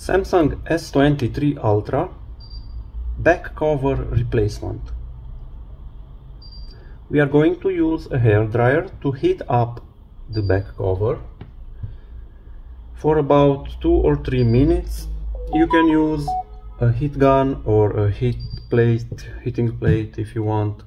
Samsung S23 Ultra back cover replacement. We are going to use a hair dryer to heat up the back cover for about 2 or 3 minutes. You can use a heat gun or a heat plate, heating plate if you want.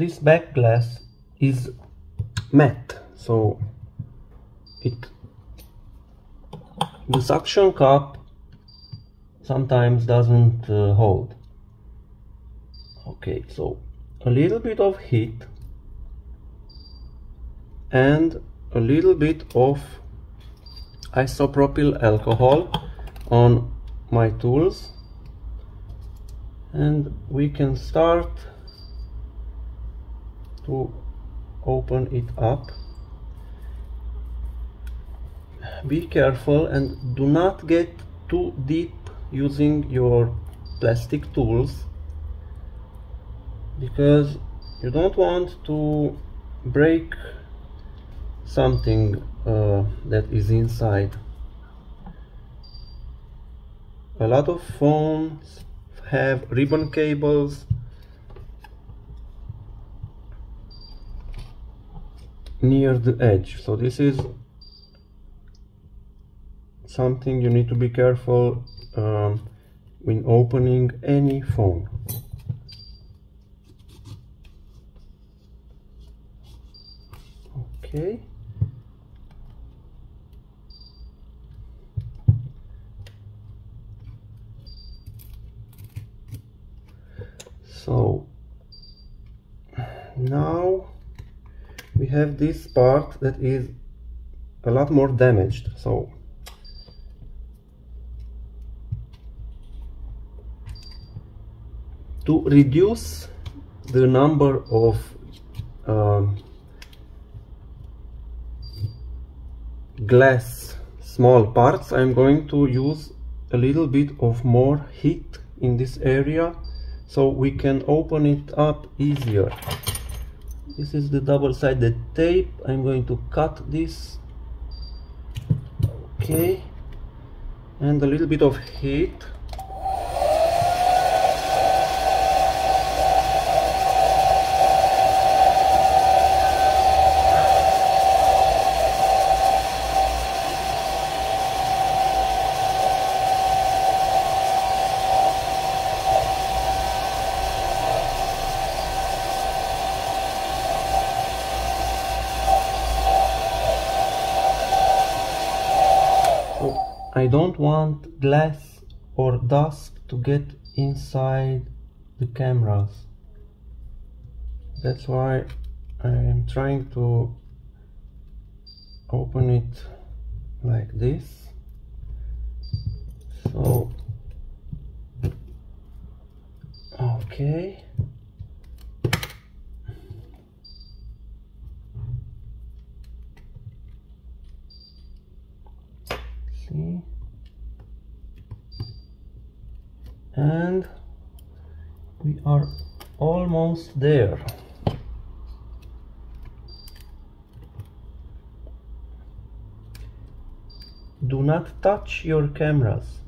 This back glass is matte so it the suction cup sometimes doesn't uh, hold. Okay so a little bit of heat and a little bit of isopropyl alcohol on my tools. And we can start to open it up. Be careful and do not get too deep using your plastic tools because you don't want to break something uh, that is inside. A lot of phones have ribbon cables near the edge. So this is something you need to be careful um, when opening any phone. Okay. So now have this part that is a lot more damaged so. To reduce the number of um, glass small parts I'm going to use a little bit of more heat in this area so we can open it up easier this is the double-sided tape. I'm going to cut this. Okay. And a little bit of heat I don't want glass or dust to get inside the cameras. That's why I am trying to open it like this. So okay see? And we are almost there. Do not touch your cameras.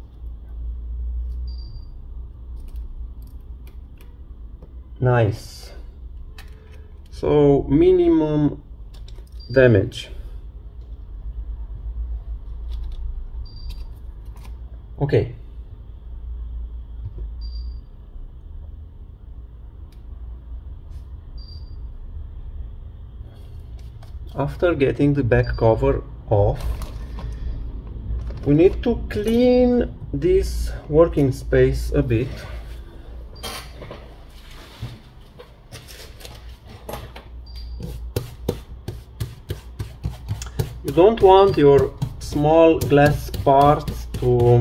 Nice. So minimum damage okay. After getting the back cover off we need to clean this working space a bit. You don't want your small glass parts to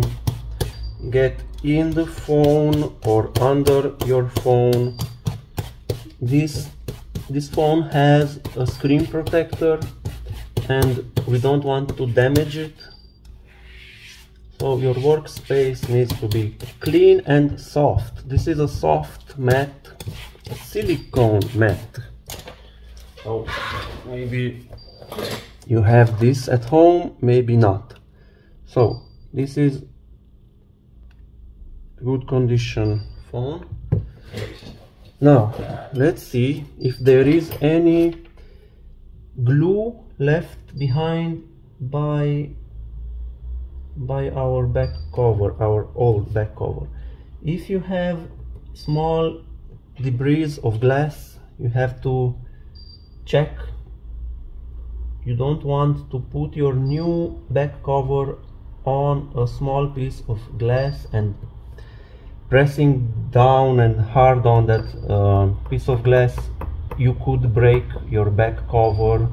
get in the phone or under your phone. This this phone has a screen protector and we don't want to damage it. So your workspace needs to be clean and soft. This is a soft matte silicone matte. So maybe you have this at home maybe not. So this is good condition phone now let's see if there is any glue left behind by by our back cover our old back cover. If you have small debris of glass you have to check. You don't want to put your new back cover on a small piece of glass and pressing down and hard on that uh, piece of glass you could break your back cover.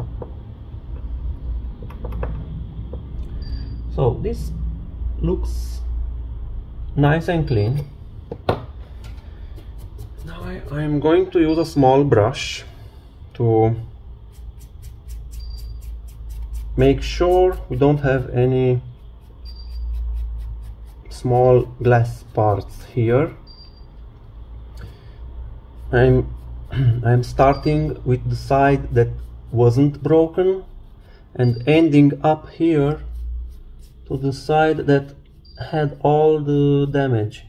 So this looks nice and clean. Now I, am going to use a small brush to make sure we don't have any small glass parts here. I'm I'm starting with the side that wasn't broken and ending up here to the side that had all the damage.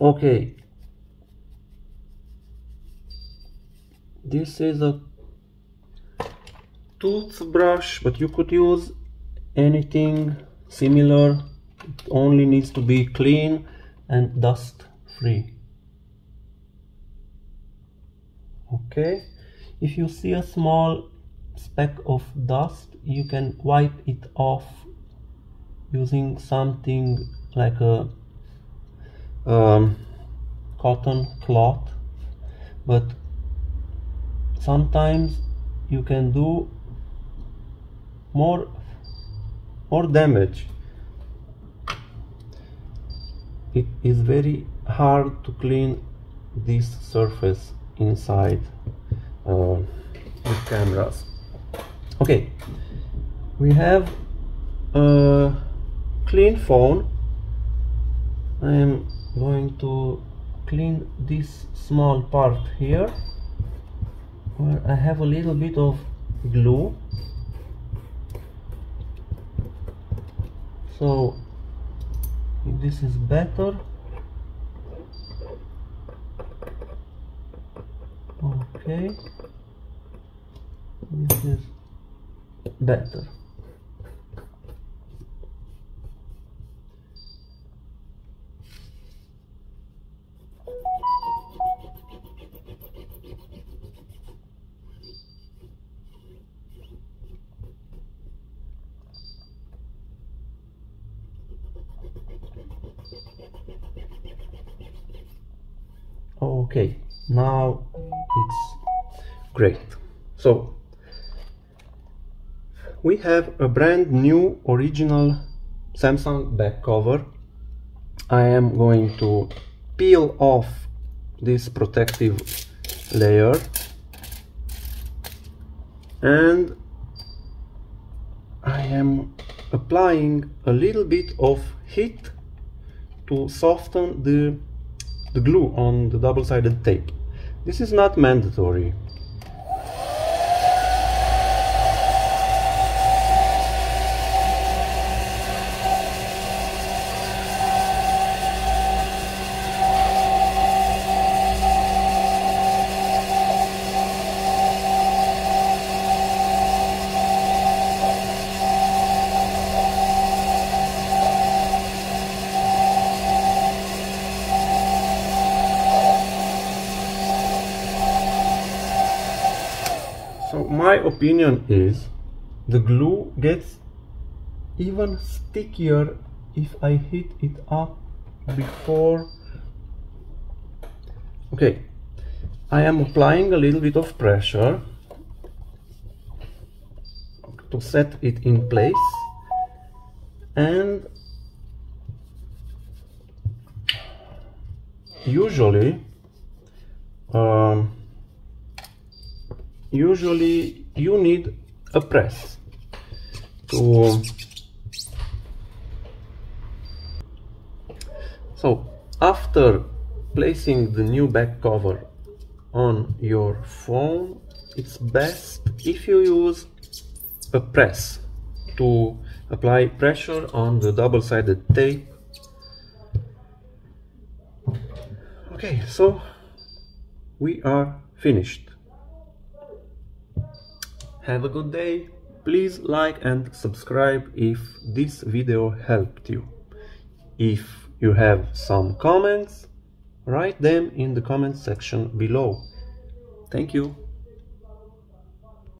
Okay. This is a toothbrush but you could use anything similar it only needs to be clean and dust free. Okay. If you see a small speck of dust you can wipe it off using something like a um, cotton cloth. But sometimes you can do more more damage. It is very hard to clean this surface inside uh, cameras. Okay. We have a clean phone. I am going to clean this small part here where I have a little bit of glue so if this is better. Okay. This is better okay now it's great. So we have a brand new original Samsung back cover. I am going to peel off this protective layer. And I am applying a little bit of heat to soften the the glue on the double-sided tape. This is not mandatory. My opinion is the glue gets even stickier if I heat it up before. Okay I am applying a little bit of pressure to set it in place and usually um, usually you need a press to so after placing the new back cover on your phone it's best if you use a press to apply pressure on the double-sided tape. Okay so we are finished have a good day. Please like and subscribe if this video helped you. If you have some comments, write them in the comment section below. Thank you.